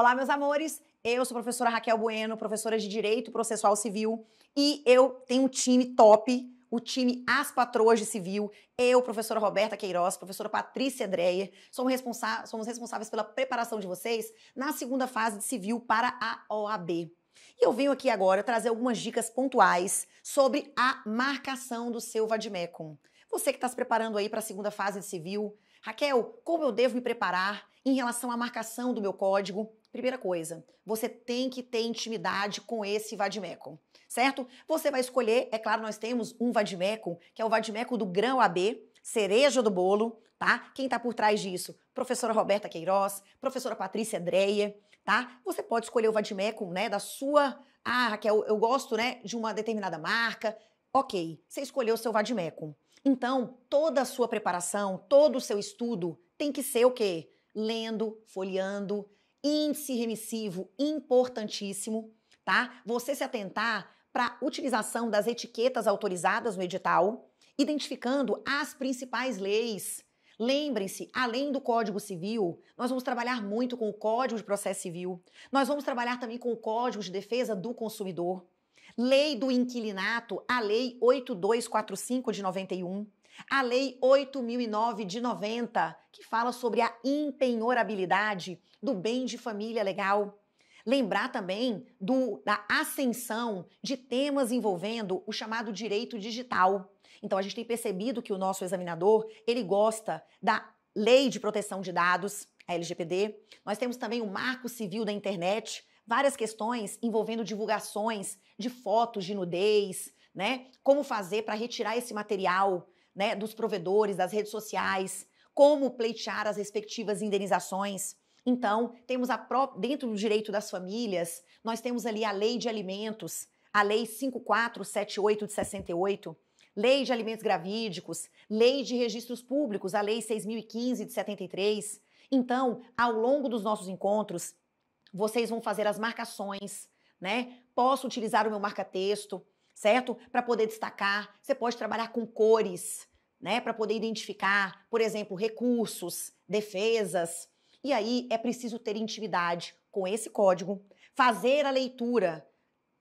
Olá, meus amores. Eu sou a professora Raquel Bueno, professora de Direito Processual Civil, e eu tenho um time top, o time As Patroas de Civil. Eu, professora Roberta Queiroz, professora Patrícia Dreyer, somos, responsa somos responsáveis pela preparação de vocês na segunda fase de civil para a OAB. E eu venho aqui agora trazer algumas dicas pontuais sobre a marcação do seu vademecum. Você que está se preparando aí para a segunda fase de civil, Raquel, como eu devo me preparar em relação à marcação do meu código? Primeira coisa, você tem que ter intimidade com esse vademecum, certo? Você vai escolher, é claro, nós temos um vademecum, que é o vademecum do grão AB, cereja do bolo, tá? Quem tá por trás disso? Professora Roberta Queiroz, professora Patrícia Dreia, tá? Você pode escolher o vademecum, né, da sua... Ah, Raquel, eu gosto, né, de uma determinada marca. Ok, você escolheu o seu vademecum. Então, toda a sua preparação, todo o seu estudo tem que ser o quê? Lendo, folheando, índice remissivo importantíssimo, tá? Você se atentar para a utilização das etiquetas autorizadas no edital, identificando as principais leis. Lembrem-se, além do Código Civil, nós vamos trabalhar muito com o Código de Processo Civil, nós vamos trabalhar também com o Código de Defesa do Consumidor, Lei do Inquilinato, a Lei 8245 de 91, a Lei 8009 de 90, que fala sobre a impenhorabilidade do bem de família legal. Lembrar também do, da ascensão de temas envolvendo o chamado direito digital. Então a gente tem percebido que o nosso examinador, ele gosta da Lei de Proteção de Dados, a LGPD. Nós temos também o Marco Civil da Internet, várias questões envolvendo divulgações de fotos de nudez, né? Como fazer para retirar esse material, né, dos provedores, das redes sociais, como pleitear as respectivas indenizações. Então, temos a pró dentro do direito das famílias, nós temos ali a Lei de Alimentos, a Lei 5478 de 68, Lei de Alimentos Gravídicos, Lei de Registros Públicos, a Lei 6015 de 73. Então, ao longo dos nossos encontros, vocês vão fazer as marcações, né? Posso utilizar o meu marca-texto, certo? Para poder destacar. Você pode trabalhar com cores, né? Para poder identificar, por exemplo, recursos, defesas. E aí é preciso ter intimidade com esse código, fazer a leitura.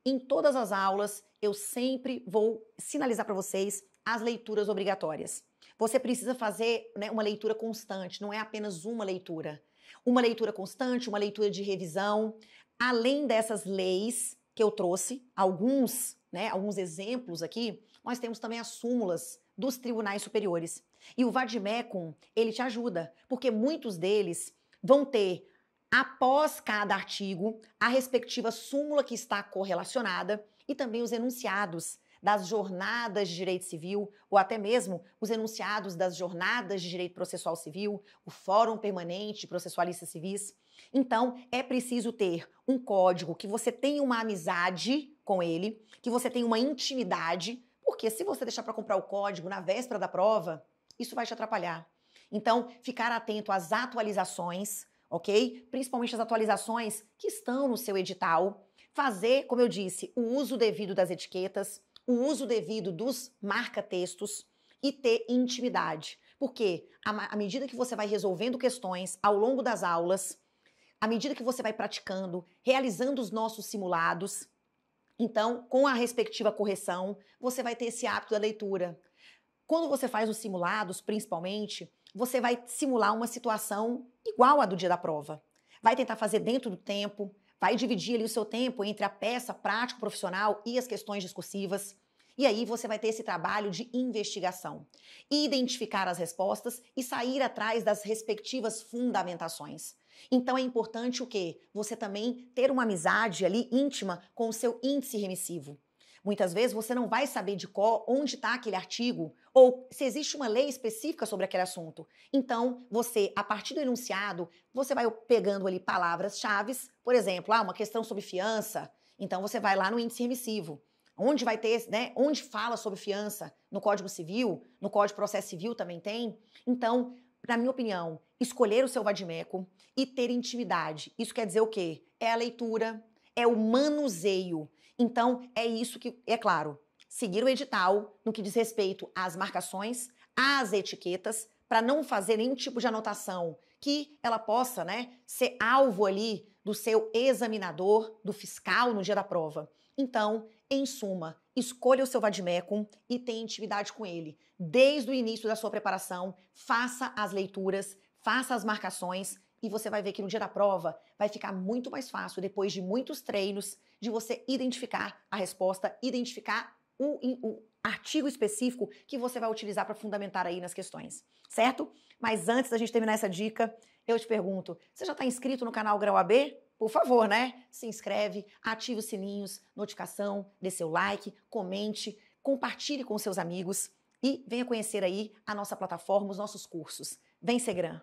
Em todas as aulas, eu sempre vou sinalizar para vocês as leituras obrigatórias. Você precisa fazer né, uma leitura constante, não é apenas uma leitura. Uma leitura constante, uma leitura de revisão. Além dessas leis que eu trouxe, alguns, né, alguns exemplos aqui, nós temos também as súmulas dos tribunais superiores. E o vademecum, ele te ajuda, porque muitos deles vão ter, após cada artigo, a respectiva súmula que está correlacionada e também os enunciados das jornadas de direito civil, ou até mesmo os enunciados das jornadas de direito processual civil, o Fórum Permanente de Processualistas Civis. Então, é preciso ter um código que você tenha uma amizade com ele, que você tenha uma intimidade, porque se você deixar para comprar o código na véspera da prova, isso vai te atrapalhar. Então, ficar atento às atualizações, ok? Principalmente as atualizações que estão no seu edital. Fazer, como eu disse, o uso devido das etiquetas, o uso devido dos marca-textos e ter intimidade. Porque à medida que você vai resolvendo questões ao longo das aulas, à medida que você vai praticando, realizando os nossos simulados, então, com a respectiva correção, você vai ter esse hábito da leitura. Quando você faz os simulados, principalmente, você vai simular uma situação igual à do dia da prova. Vai tentar fazer dentro do tempo, vai dividir ali o seu tempo entre a peça prático profissional e as questões discursivas. E aí você vai ter esse trabalho de investigação, identificar as respostas e sair atrás das respectivas fundamentações. Então é importante o quê? Você também ter uma amizade ali íntima com o seu índice remissivo. Muitas vezes você não vai saber de qual, onde está aquele artigo ou se existe uma lei específica sobre aquele assunto. Então, você, a partir do enunciado, você vai pegando ali palavras-chave, por exemplo, ah, uma questão sobre fiança. Então, você vai lá no índice remissivo. Onde vai ter, né? Onde fala sobre fiança? No Código Civil, no Código de Processo Civil também tem. Então, na minha opinião, escolher o seu vadimeco e ter intimidade. Isso quer dizer o quê? É a leitura, é o manuseio. Então, é isso que, é claro, seguir o edital no que diz respeito às marcações, às etiquetas, para não fazer nenhum tipo de anotação que ela possa, né, ser alvo ali do seu examinador, do fiscal no dia da prova. Então, em suma, escolha o seu vademecum e tenha intimidade com ele. Desde o início da sua preparação, faça as leituras, faça as marcações e você vai ver que no dia da prova vai ficar muito mais fácil, depois de muitos treinos, de você identificar a resposta, identificar o, o artigo específico que você vai utilizar para fundamentar aí nas questões, certo? Mas antes da gente terminar essa dica, eu te pergunto, você já está inscrito no canal Grau AB? por favor, né? Se inscreve, ative os sininhos, notificação, dê seu like, comente, compartilhe com seus amigos e venha conhecer aí a nossa plataforma, os nossos cursos. Vem, Segran!